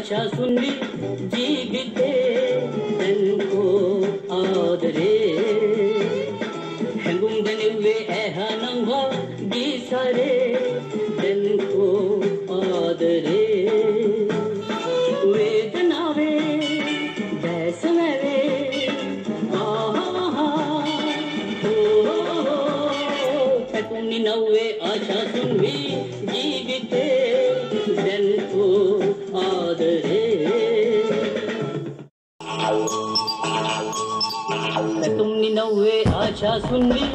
ಆಶಾ ಸುನ್ನಿ ಜೀವಿತೆ ತನ್ಕೋ ಆದರೆ ಹೆಂಗುಂದನಿವೆ ಎಹ ನಂಗ ಗೀಸರೆ ತನ್ಕೋ तुमने नव्वे आशा सुनली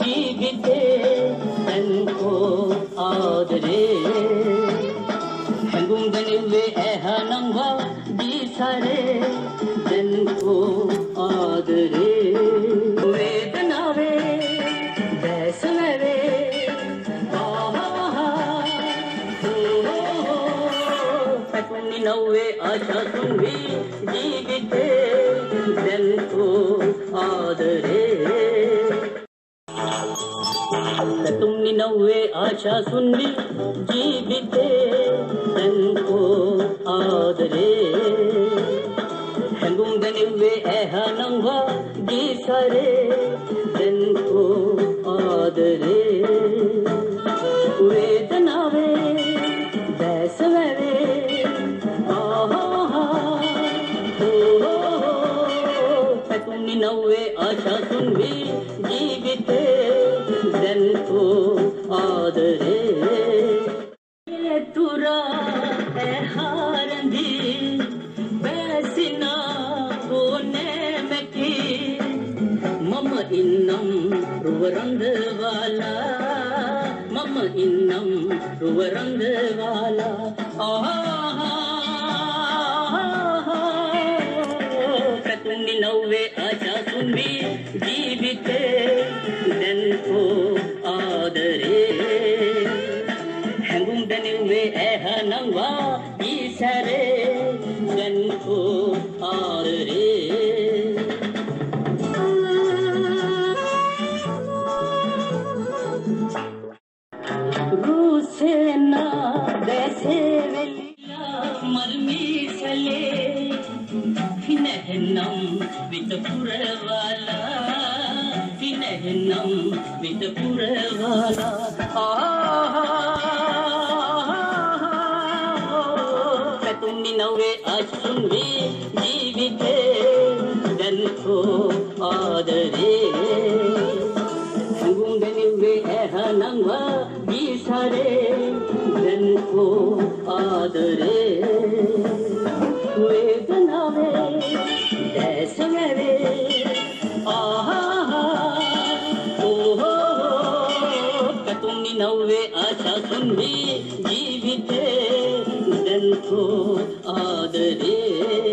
जीविते तनको आदरे ಹೆಂಗುಂಗನಿವೆ ಎಹ ನಂಗ ಬೀಸರೆ ತನ್ಕೋ ಆದರೆ ವೇದನಾವೆ ಬೇಸವೇ ಪತ್ನಿ ನವ್ವೆ ಆಶಾ ಸುನ್ವಿ ಜೀವಿತೆ ತನ್ಕೋ ಆದರೆ तुमने नव्वे आशा सुनली जीविते तनको आदरे ಹೆಂಗುಂಗನಿವೆ ಎಹ ನಂಗ ಗೀಸರೆ ತನ್ಕೋ ಆದರೆ සසුන් වී ජීවිතේ දැල්පෝ ආදරේ තුරා එහාරඳී බැසිනා ඕනේ මැකී මම ඉන්නම් රුවරංගවාලා මම ඉන්නම් රුවරංගවාලා ආහා मम इन्नम रुवरंद वाला ಪ್ರತುಂಡಿ ನವ್ವೆ ಆಶಾ ಸುನ್ವಿ ಜೀವಿತೆ ನೆನ್ಕೋ ಆದರೆ ಹೆಂಗುಂಡನಿವೆ ಎಹ ನಂಗ ಈ ಸರೆ ನೆನ್ಕೋ ಆದರೆ ರೂಸೇನ ಬೇಸೆ ಮರ್ಮೀಸಲೇ எண்ணம் வித்த புறவாலா தின எண்ணம் வித்த புறவாலா তুমি নবে আসুনি জীবিতে জন্মো আদরে ಗುಂಗನಿವೆ ಎಹನಂಗ ಆದರೆ तुमने नव्वे आशा सुनली जीविते जनको आदरे